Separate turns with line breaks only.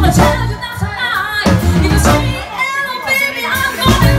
gonna tell you that's right. If you say hello, baby, I'm gonna.